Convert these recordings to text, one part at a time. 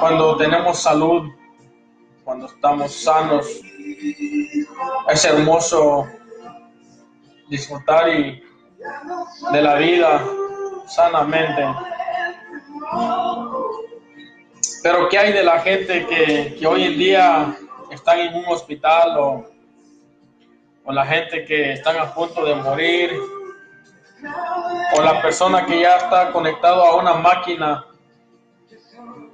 cuando tenemos salud, cuando estamos sanos. Es hermoso disfrutar y de la vida sanamente. Pero ¿qué hay de la gente que, que hoy en día están en un hospital o, o la gente que están a punto de morir o la persona que ya está conectado a una máquina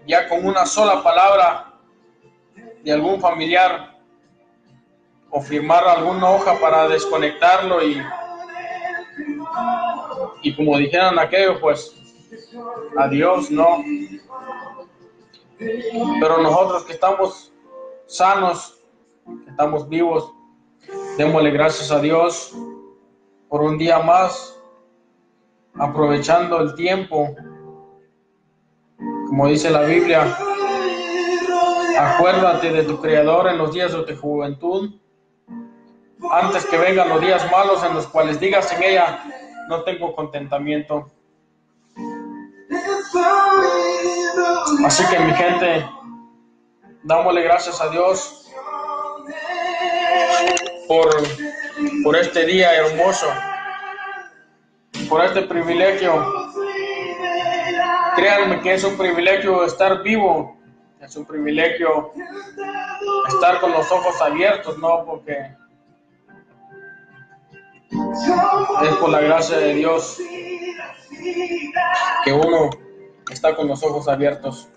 ya con una sola palabra de algún familiar o firmar alguna hoja para desconectarlo y y como dijeron aquellos pues adiós no pero nosotros que estamos sanos que estamos vivos démosle gracias a Dios por un día más aprovechando el tiempo como dice la Biblia, acuérdate de tu Creador en los días de tu juventud, antes que vengan los días malos en los cuales digas en ella, no tengo contentamiento. Así que mi gente, dámosle gracias a Dios por, por este día hermoso, por este privilegio Créanme que es un privilegio estar vivo, es un privilegio estar con los ojos abiertos, ¿no? Porque es por la gracia de Dios que uno está con los ojos abiertos.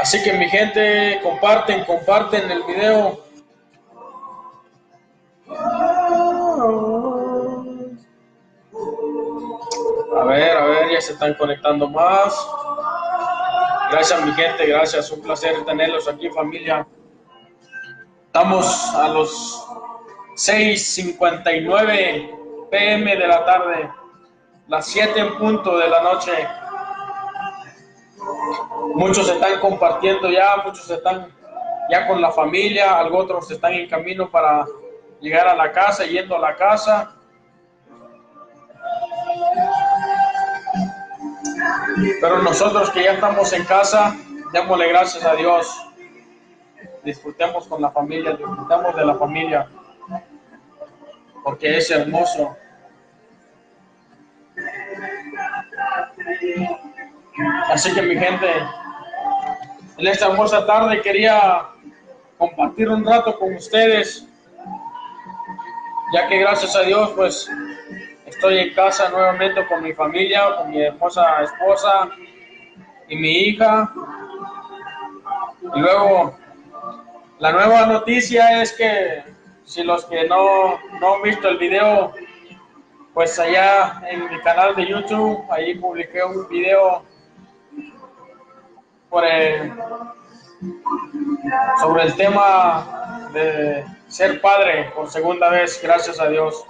Así que mi gente, comparten, comparten el video. A ver, a ver, ya se están conectando más. Gracias mi gente, gracias, un placer tenerlos aquí familia. Estamos a los 6.59 pm de la tarde, las 7 en punto de la noche. Muchos están compartiendo ya, muchos están ya con la familia, algunos otros están en camino para llegar a la casa, yendo a la casa. Pero nosotros que ya estamos en casa, démosle gracias a Dios. Disfrutemos con la familia, disfrutemos de la familia, porque es hermoso. Así que mi gente, en esta hermosa tarde quería compartir un rato con ustedes, ya que gracias a Dios, pues Estoy en casa nuevamente con mi familia, con mi hermosa esposa y mi hija. Y luego, la nueva noticia es que si los que no, no han visto el video, pues allá en mi canal de YouTube, ahí publiqué un video por sobre el tema de ser padre por segunda vez, gracias a Dios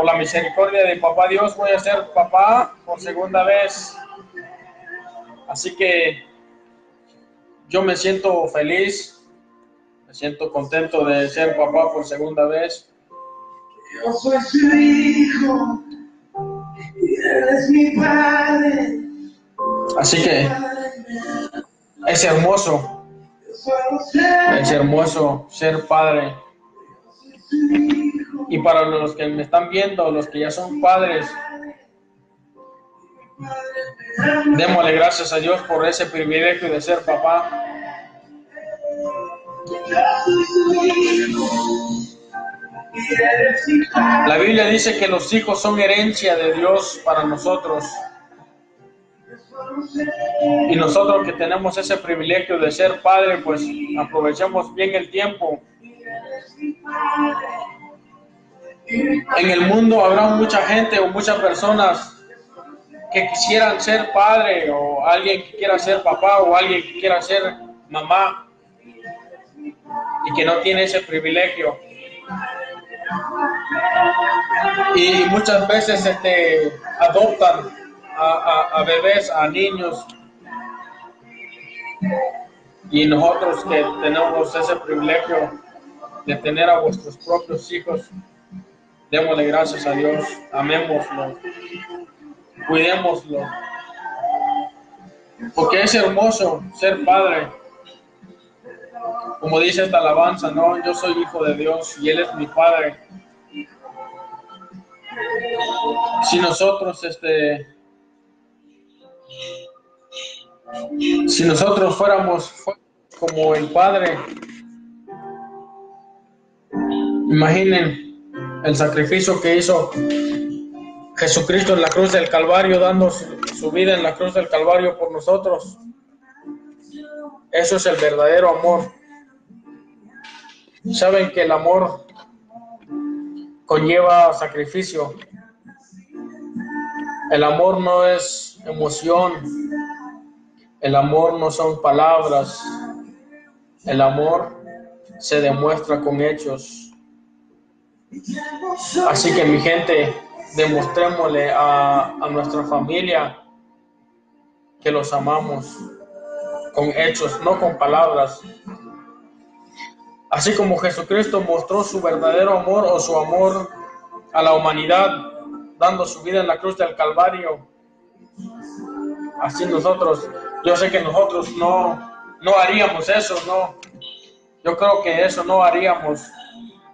por la misericordia de papá Dios voy a ser papá por segunda vez. Así que yo me siento feliz, me siento contento de ser papá por segunda vez. Yo soy su hijo y él es mi padre. Así que es hermoso, es hermoso ser padre. Y para los que me están viendo, los que ya son padres, démosle gracias a Dios por ese privilegio de ser papá. La Biblia dice que los hijos son herencia de Dios para nosotros. Y nosotros que tenemos ese privilegio de ser padre, pues aprovechemos bien el tiempo en el mundo habrá mucha gente o muchas personas que quisieran ser padre o alguien que quiera ser papá o alguien que quiera ser mamá y que no tiene ese privilegio. Y muchas veces este, adoptan a, bebés, a niños. Y nosotros que tenemos ese privilegio de tener a vuestros propios hijos, Démosle gracias a Dios, amémoslo, cuidémoslo, Porque es hermoso ser padre. Como dice esta alabanza, no, yo soy hijo de Dios y Él es mi padre. Si nosotros, este, si nosotros fuéramos como el Padre, imaginen el sacrificio que hizo Jesucristo en la cruz del Calvario, dando su vida en la cruz del Calvario por nosotros. Eso es el verdadero amor. Saben que el amor conlleva sacrificio. El amor no es emoción. El amor no son palabras. El amor se demuestra con hechos. Así que mi gente, demostrémosle a, a nuestra familia que los amamos con hechos, no con palabras. Así como Jesucristo mostró su verdadero amor o su amor a la humanidad, dando su vida en la cruz del Calvario. Así nosotros, yo sé que nosotros no, no haríamos eso, no. Yo creo que eso no haríamos,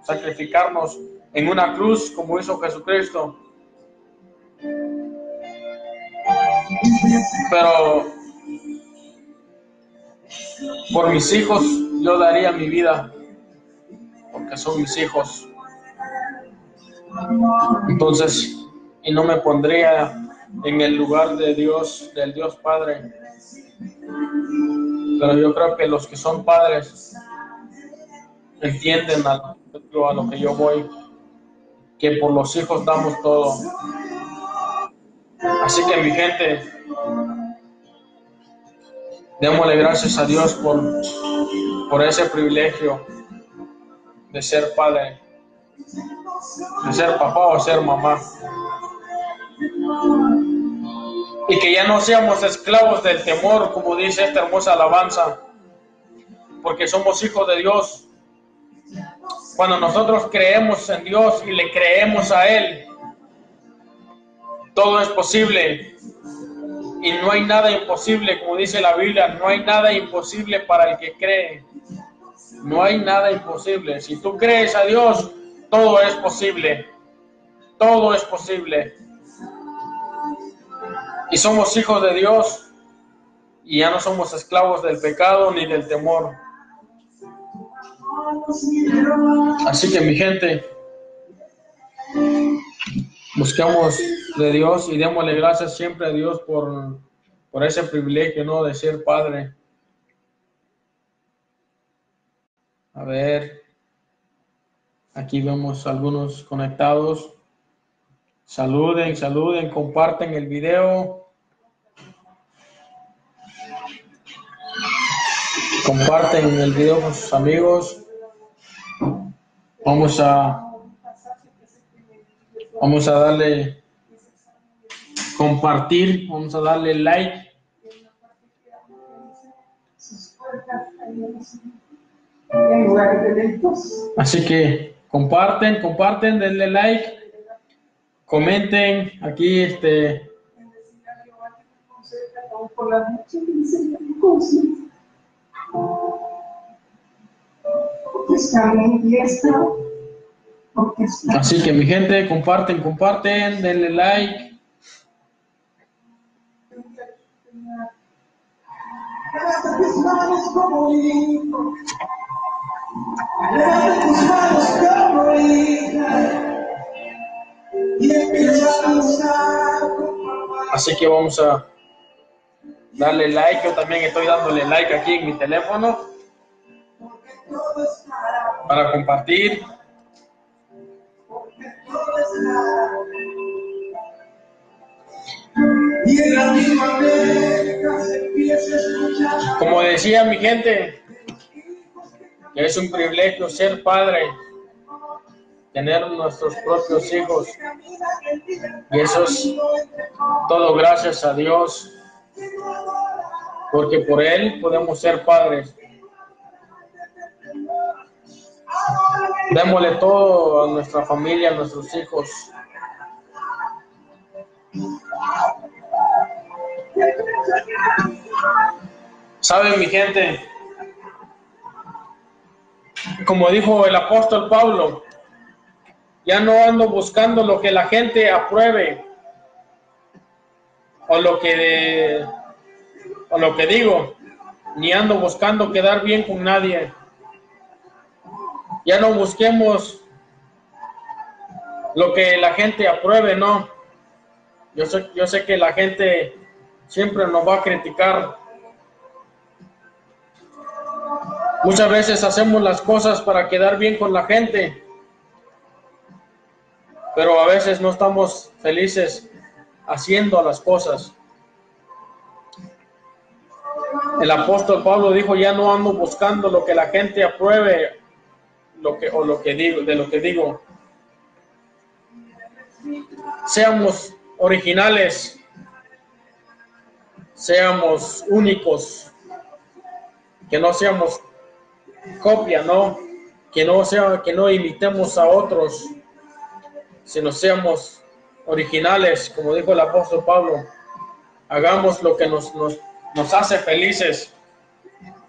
sacrificarnos en una cruz como hizo Jesucristo. Pero por mis hijos yo daría mi vida, porque son mis hijos. Entonces, y no me pondría en el lugar de Dios, del Dios Padre. Pero yo creo que los que son padres entienden a, lo que yo voy, que por los hijos damos todo. Así que mi gente, démosle gracias a Dios por, por ese privilegio de ser padre, de ser papá o ser mamá. Y que ya no seamos esclavos del temor, como dice esta hermosa alabanza, porque somos hijos de Dios. Cuando nosotros creemos en Dios y le creemos a Él, todo es posible. Y no hay nada imposible, como dice la Biblia, no hay nada imposible para el que cree. No hay nada imposible. Si tú crees a Dios, todo es posible. Todo es posible. Y somos hijos de Dios y ya no somos esclavos del pecado ni del temor. Así que mi gente, buscamos de Dios y démosle gracias siempre a Dios por, por ese privilegio, ¿no? De ser padre. A ver, aquí vemos algunos conectados. Saluden, saluden, comparten el video. Comparten el video con sus amigos. Vamos a Vamos a darle compartir, vamos a darle like. Así que comparten, comparten, denle like, comenten aquí este. Así que mi gente, comparten, comparten, denle like. Así que vamos a darle like. Yo también estoy dándole like aquí en mi teléfono para compartir. Como decía mi gente, es un privilegio ser padre, tener nuestros propios hijos. Y eso es todo gracias a Dios, porque por Él podemos ser padres. Démosle todo a nuestra familia, a nuestros hijos. Saben, mi gente, como dijo el apóstol Pablo, ya no ando buscando lo que la gente apruebe o lo que o lo que digo, ni ando buscando quedar bien con nadie. Ya no busquemos lo que la gente apruebe, no. Yo sé, yo sé que la gente siempre nos va a criticar. Muchas veces hacemos las cosas para quedar bien con la gente, pero a veces no estamos felices haciendo las cosas. El apóstol Pablo dijo, ya no ando buscando lo que la gente apruebe lo que, o lo que digo, de lo que digo. Seamos originales, seamos únicos, que no seamos copia, no, que no sea, que no imitemos a otros, sino seamos originales, como dijo el apóstol Pablo. Hagamos lo que nos, nos, nos hace felices,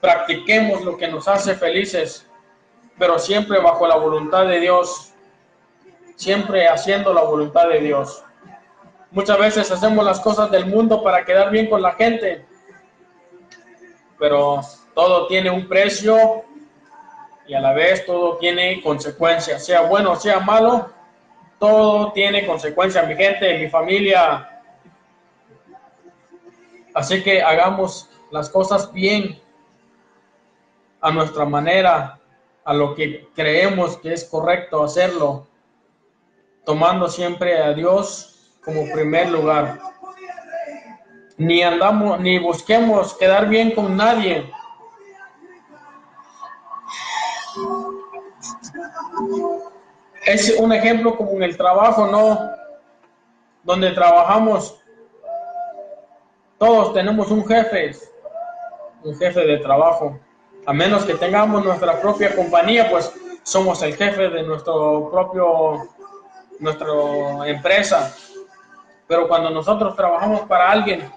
practiquemos lo que nos hace felices, pero siempre bajo la voluntad de Dios, siempre haciendo la voluntad de Dios. Muchas veces hacemos las cosas del mundo para quedar bien con la gente, pero todo tiene un precio y a la vez todo tiene consecuencias, sea bueno o sea malo, todo tiene consecuencias, mi gente, mi familia. Así que hagamos las cosas bien, a nuestra manera, a lo que creemos que es correcto hacerlo, tomando siempre a Dios como primer lugar. Ni andamos, ni busquemos quedar bien con nadie, es un ejemplo como en el trabajo, ¿no? Donde trabajamos, todos tenemos un jefe, un jefe de trabajo. A menos que tengamos nuestra propia compañía, pues somos el jefe de nuestro propio, nuestra empresa. Pero cuando nosotros trabajamos para alguien,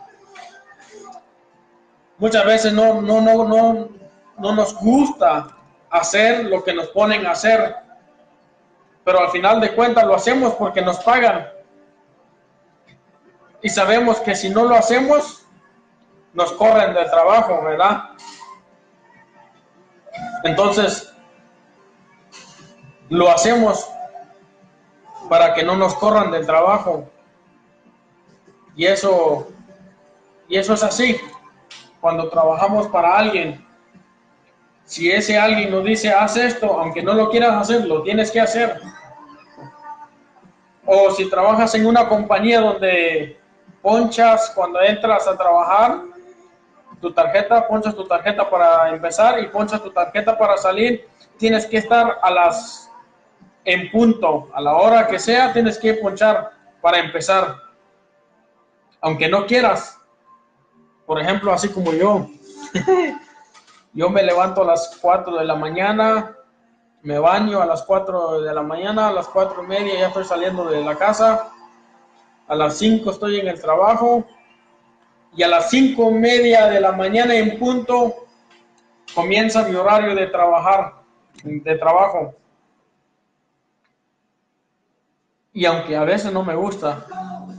muchas veces no, no, no, no, no nos gusta hacer lo que nos ponen a hacer, pero al final de cuentas lo hacemos porque nos pagan. Y sabemos que si no lo hacemos, nos corren del trabajo, ¿verdad? Entonces, lo hacemos para que no nos corran del trabajo. Y eso, y eso es así. Cuando trabajamos para alguien, si ese alguien nos dice, haz esto, aunque no lo quieras hacer, lo tienes que hacer. O si trabajas en una compañía donde ponchas cuando entras a trabajar tu tarjeta, ponchas tu tarjeta para empezar y ponchas tu tarjeta para salir, tienes que estar a las en punto, a la hora que sea, tienes que ponchar para empezar. Aunque no quieras. Por ejemplo, así como yo. Yo me levanto a las 4 de la mañana, me baño a las 4 de la mañana, a las 4 y media ya estoy saliendo de la casa, a las 5 estoy en el trabajo y a las 5 y media de la mañana en punto comienza mi horario de trabajar, de trabajo. Y aunque a veces no me gusta,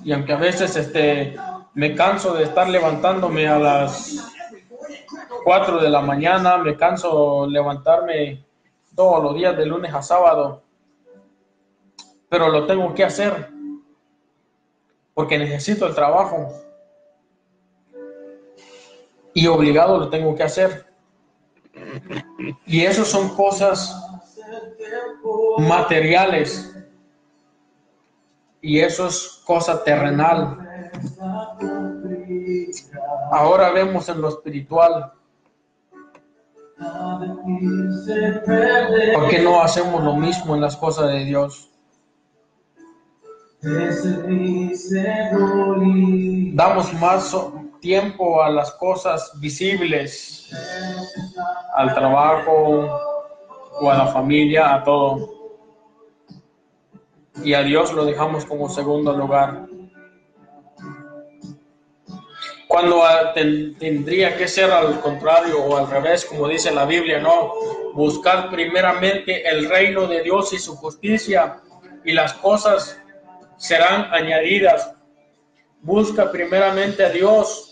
y aunque a veces este, me canso de estar levantándome a las 4 de la mañana, me canso levantarme todos los días de lunes a sábado, pero lo tengo que hacer porque necesito el trabajo y obligado lo tengo que hacer. Y eso son cosas materiales y eso es cosa terrenal. Ahora vemos en lo espiritual. ¿Por qué no hacemos lo mismo en las cosas de Dios? Damos más tiempo a las cosas visibles, al trabajo o a la familia, a todo. Y a Dios lo dejamos como segundo lugar. cuando tendría que ser al contrario o al revés, como dice la Biblia, no, buscar primeramente el reino de Dios y su justicia y las cosas serán añadidas. Busca primeramente a Dios,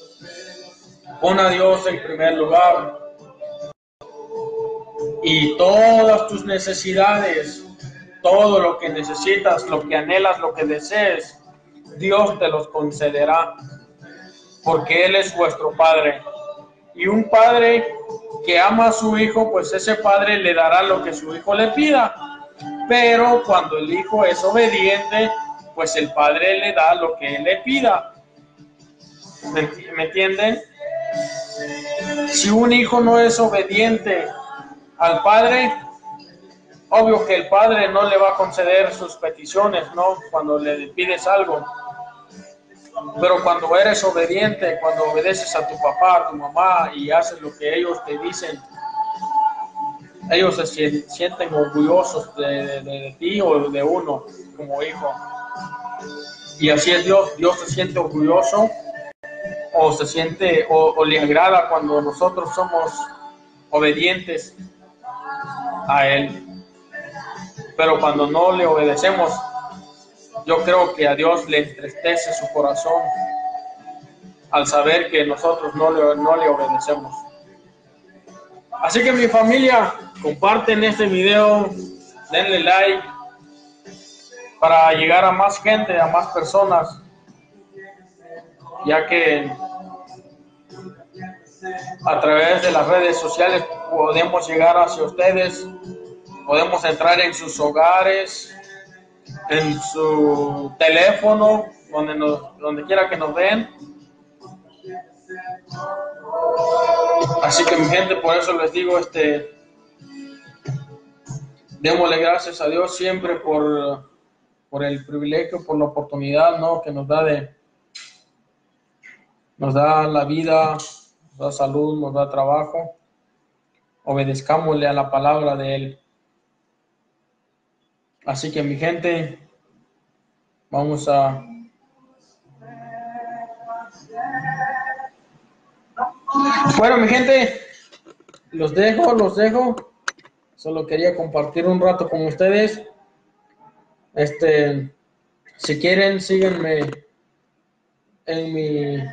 pon a Dios en primer lugar y todas tus necesidades, todo lo que necesitas, lo que anhelas, lo que desees, Dios te los concederá porque Él es vuestro Padre. Y un padre que ama a su hijo, pues ese padre le dará lo que su hijo le pida. Pero cuando el hijo es obediente, pues el padre le da lo que él le pida. ¿Me, entienden? Si un hijo no es obediente al padre, obvio que el padre no le va a conceder sus peticiones, ¿no? Cuando le pides algo. Pero cuando eres obediente, cuando obedeces a tu papá, tu mamá y haces lo que ellos te dicen, ellos se sienten orgullosos de, ti o de uno como hijo. Y así es Dios, Dios se siente orgulloso o se siente o le agrada cuando nosotros somos obedientes a Él. Pero cuando no le obedecemos, yo creo que a Dios le entristece su corazón al saber que nosotros no le, no le obedecemos. Así que mi familia, comparten este video, denle like para llegar a más gente, a más personas, ya que a través de las redes sociales podemos llegar hacia ustedes, podemos entrar en sus hogares, en su teléfono, donde, donde quiera que nos ven. Así que mi gente, por eso les digo, este, démosle gracias a Dios siempre por, por el privilegio, por la oportunidad, ¿no? Que nos da de, nos da la vida, nos da salud, nos da trabajo. Obedezcámosle a la palabra de Él. Así que mi gente, vamos a... Bueno, mi gente, los dejo, los dejo. Solo quería compartir un rato con ustedes. Este, si quieren, síguenme en mi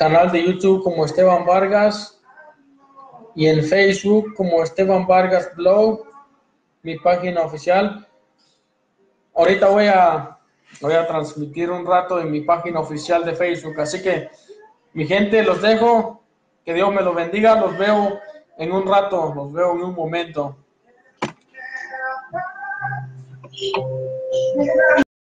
canal de YouTube como Esteban Vargas y en Facebook como Esteban Vargas Blog, mi página oficial ahorita voy a, voy a transmitir un rato en mi página oficial de Facebook. Así que, mi gente, los dejo. Que Dios me los bendiga. Los veo en un rato, los veo en un momento.